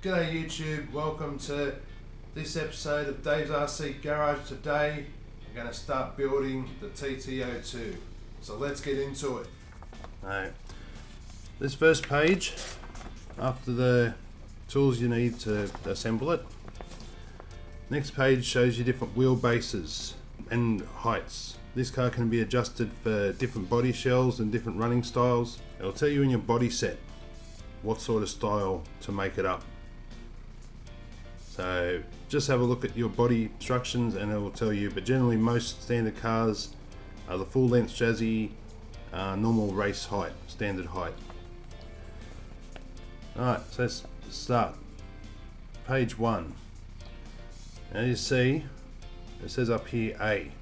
G'day YouTube, welcome to this episode of Dave's RC Garage. Today we're going to start building the TT-02. So let's get into it. Right. This first page, after the tools you need to assemble it, next page shows you different wheel bases and heights. This car can be adjusted for different body shells and different running styles. It'll tell you in your body set what sort of style to make it up. So just have a look at your body instructions and it will tell you, but generally most standard cars are the full length chassis, uh, normal race height, standard height. Alright, so let's start. Page 1. As you see, it says up here A.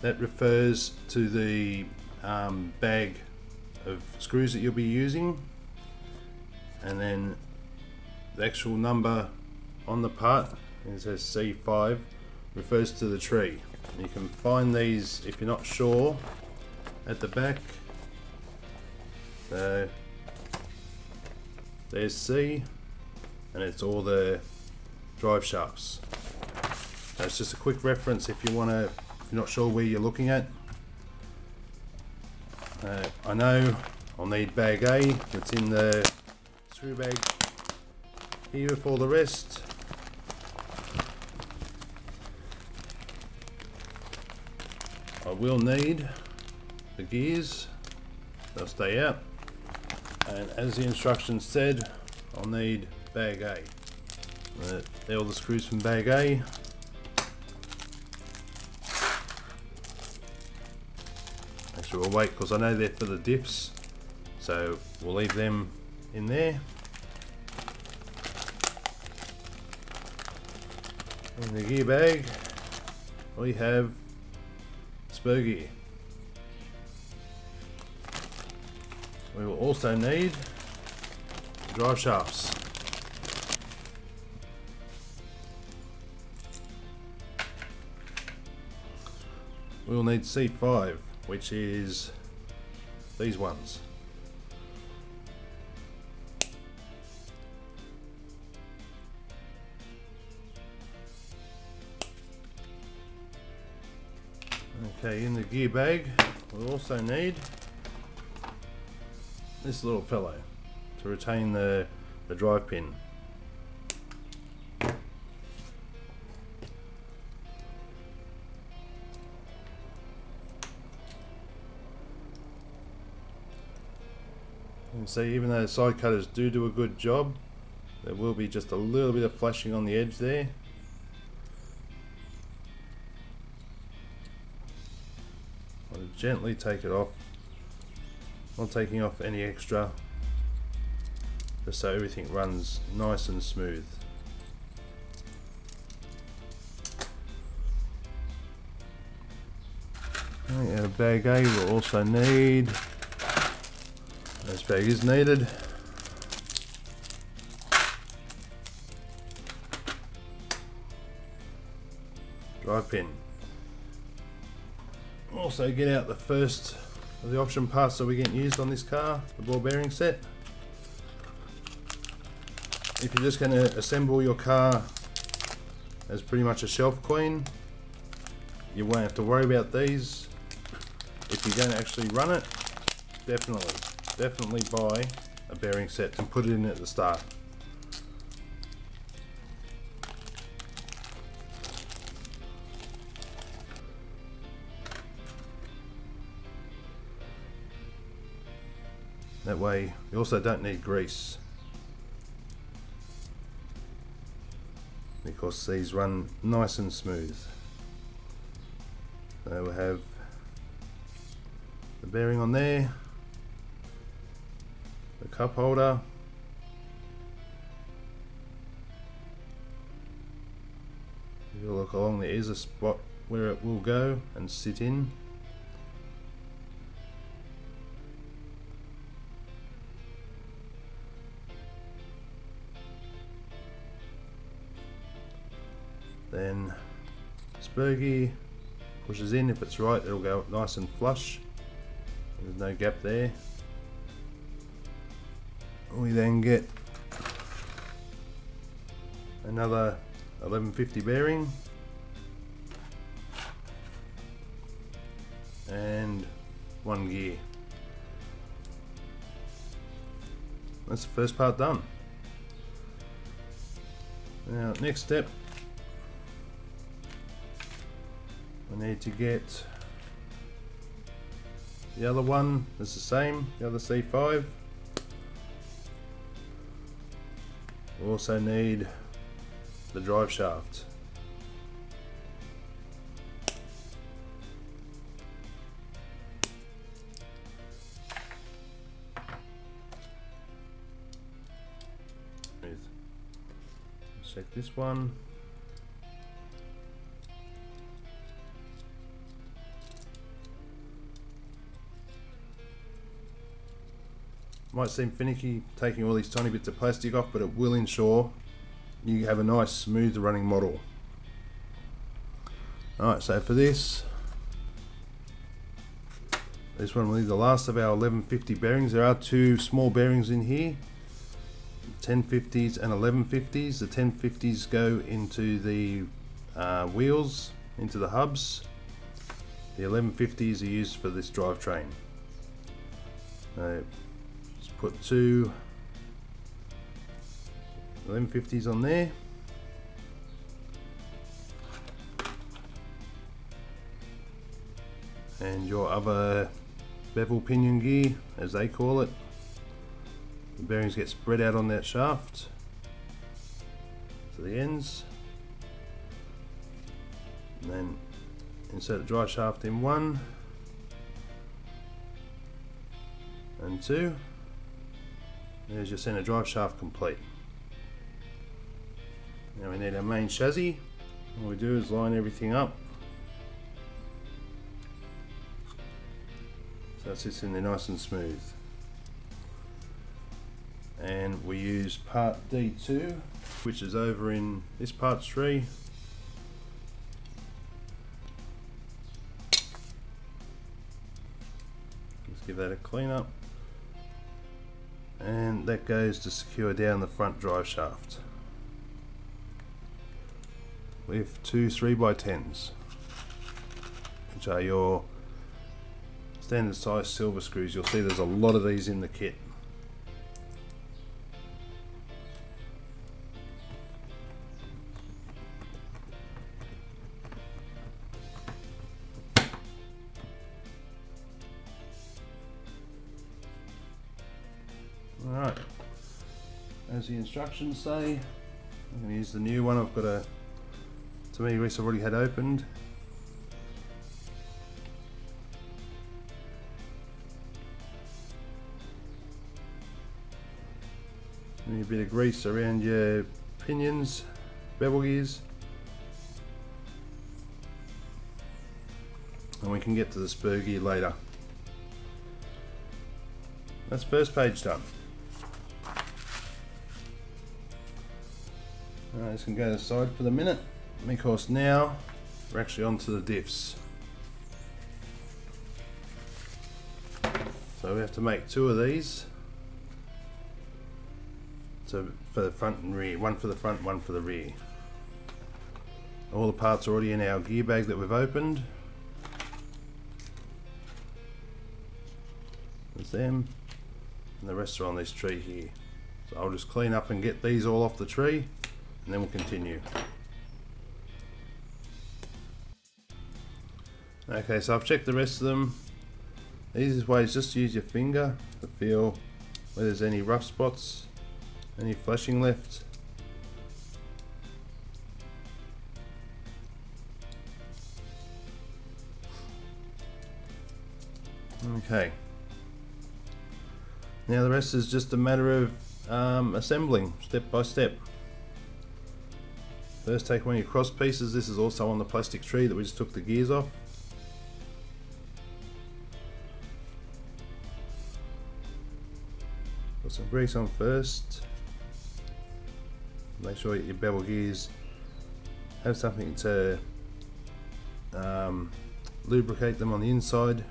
That refers to the um, bag of screws that you'll be using and then the actual number on the part it says C5 refers to the tree. You can find these if you're not sure at the back. So there's C and it's all the drive shafts. That's just a quick reference if you want to if you're not sure where you're looking at. Uh, I know I'll need bag A that's in the screw bag here for the rest I will need the gears. They'll stay out. And as the instructions said I'll need bag A. Uh, they're all the screws from bag A. Actually we'll wait because I know they're for the diffs so we'll leave them in there. In the gear bag we have gear. We will also need drive shafts. We will need C5 which is these ones. Okay, in the gear bag, we'll also need this little fellow to retain the, the drive pin. You can see even though the side cutters do do a good job, there will be just a little bit of flashing on the edge there. Gently take it off. Not taking off any extra just so everything runs nice and smooth. Right, bag A will also need this bag is needed. Drive pin also get out the first of the option parts that we get used on this car, the ball bearing set. If you're just going to assemble your car as pretty much a shelf queen, you won't have to worry about these. If you're going to actually run it, definitely, definitely buy a bearing set and put it in at the start. That way. You also don't need grease because these run nice and smooth. So we have the bearing on there, the cup holder, if you look along there is a spot where it will go and sit in then spur gear pushes in. If it's right it'll go nice and flush. There's no gap there. We then get another 1150 bearing. And one gear. That's the first part done. Now next step I need to get the other one is the same, the other C5. We also need the drive shaft. Check this one. Might seem finicky taking all these tiny bits of plastic off, but it will ensure you have a nice smooth running model. Alright, so for this, this one will be the last of our 1150 bearings. There are two small bearings in here, 1050s and 1150s. The 1050s go into the uh, wheels, into the hubs. The 1150s are used for this drivetrain. Uh, put two 1150s on there. And your other bevel pinion gear, as they call it. The bearings get spread out on that shaft to the ends. And then insert the drive shaft in one and two. There's your center drive shaft complete. Now we need our main chassis. All we do is line everything up. So it sits in there nice and smooth. And we use part D2, which is over in this part 3. Let's give that a clean up and that goes to secure down the front drive shaft. With two 3x10s which are your standard size silver screws. You'll see there's a lot of these in the kit as the instructions say, I'm going to use the new one I've got a Tamiya grease already had opened. a bit of grease around your pinions, bevel gears. And we can get to the spur gear later. That's first page done. Alright, this can go to the side for the minute because now we're actually onto the diffs. So we have to make two of these. So for the front and rear, one for the front, one for the rear. All the parts are already in our gear bag that we've opened. There's them, and the rest are on this tree here. So I'll just clean up and get these all off the tree and then we'll continue. Okay, so I've checked the rest of them. The easiest way is just to use your finger to feel where there's any rough spots, any flashing left. Okay. Now the rest is just a matter of um, assembling step by step. First take one of your cross pieces, this is also on the plastic tree that we just took the gears off. Put some grease on first. Make sure your bevel gears have something to um, lubricate them on the inside.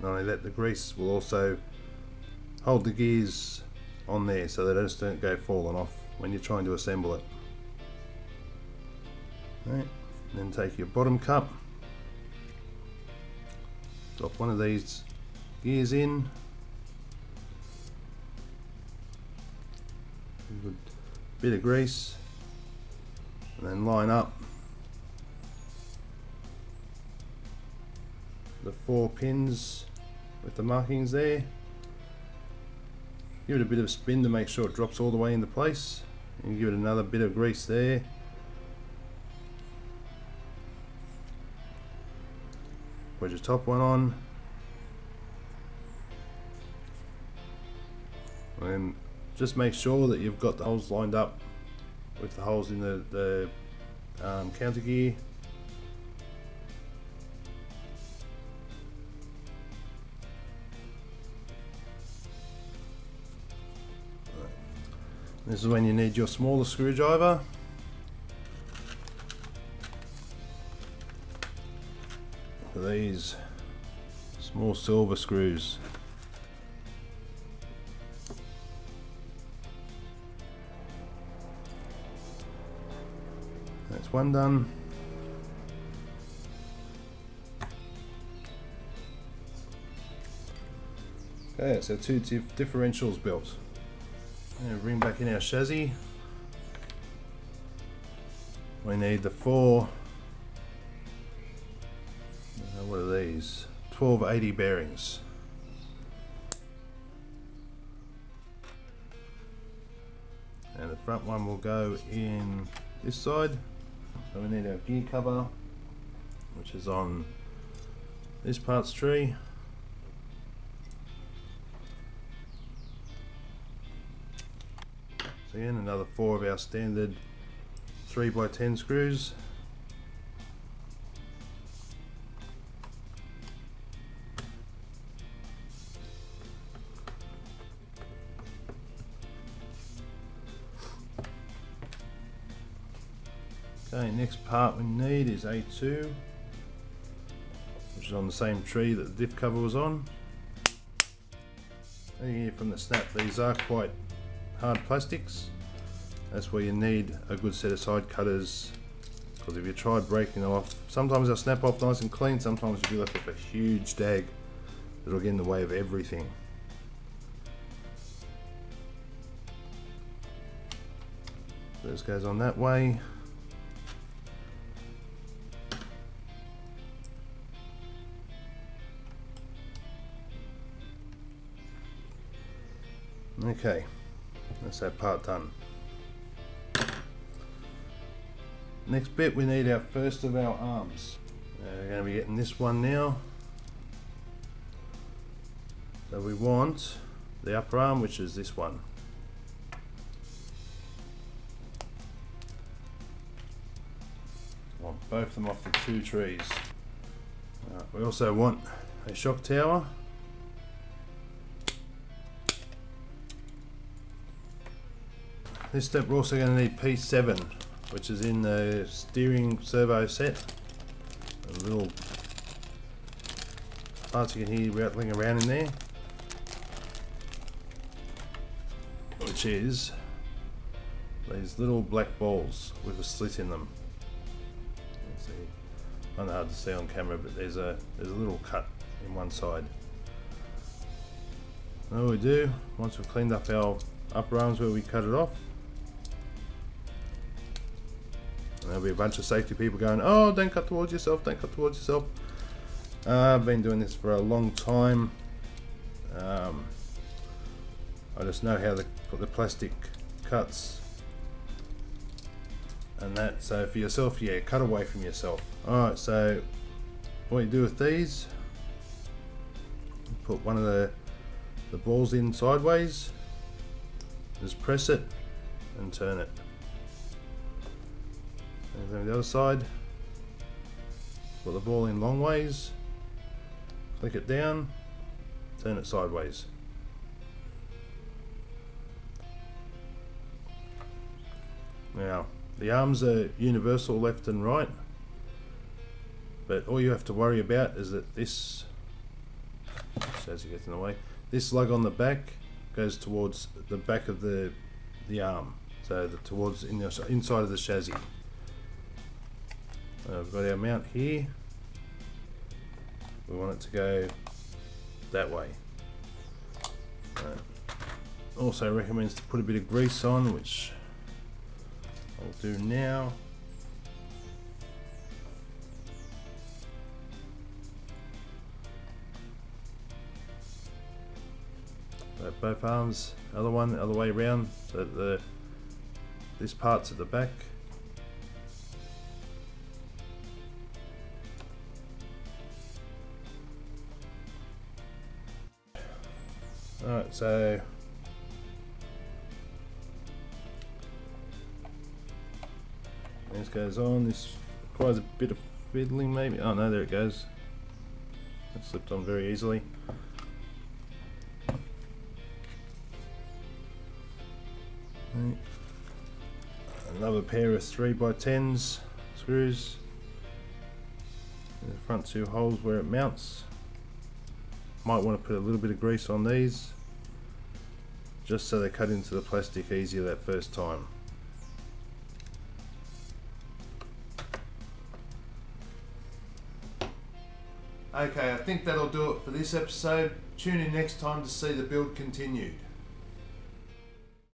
Not only that, the grease will also hold the gears on there so they just don't go falling off when you're trying to assemble it. Right. Then take your bottom cup, drop one of these gears in, good bit of grease, and then line up the four pins with the markings there. Give it a bit of spin to make sure it drops all the way into place. And give it another bit of grease there. Put your top one on. And just make sure that you've got the holes lined up with the holes in the, the um, counter gear. This is when you need your smaller screwdriver. These small silver screws. That's one done. Okay, so two differentials built. And bring back in our chassis. We need the four, uh, what are these? 1280 bearings. And the front one will go in this side. So we need our gear cover, which is on this parts tree. So again, another four of our standard 3x10 screws. Next part we need is A2, which is on the same tree that the diff cover was on. And from the snap, these are quite hard plastics. That's where you need a good set of side cutters because if you try breaking them off, sometimes they'll snap off nice and clean, sometimes you'll be left with a huge dag that'll get in the way of everything. this goes on that way. Okay. That's that part done. Next bit we need our first of our arms. Uh, we're going to be getting this one now. So we want the upper arm which is this one. want both of them off the two trees. Uh, we also want a shock tower This step we're also going to need P7 which is in the steering servo set. A little parts you can hear rattling around in there. Which is these little black balls with a slit in them. Let's see. Know how to see on camera but there's a there's a little cut in one side. Now we do, once we've cleaned up our upper arms where we cut it off, There'll be a bunch of safety people going, oh, don't cut towards yourself, don't cut towards yourself. Uh, I've been doing this for a long time. Um, I just know how the, the plastic cuts and that. So for yourself, yeah, cut away from yourself. Alright, so what you do with these, put one of the, the balls in sideways, just press it and turn it. And then the other side, put the ball in long ways, click it down, turn it sideways. Now, the arms are universal left and right, but all you have to worry about is that this, as you get in the way, this lug on the back goes towards the back of the, the arm. So the, towards in the, inside of the chassis. Uh, we've got our mount here. We want it to go that way. Uh, also recommends to put a bit of grease on, which I'll do now. So both arms, other one, other way around, so the this part's at the back. Alright, so this goes on, this requires a bit of fiddling maybe. Oh no, there it goes. Slipped on very easily. Another pair of 3x10s screws. The front two holes where it mounts. Might want to put a little bit of grease on these just so they cut into the plastic easier that first time. Okay, I think that'll do it for this episode. Tune in next time to see the build continued.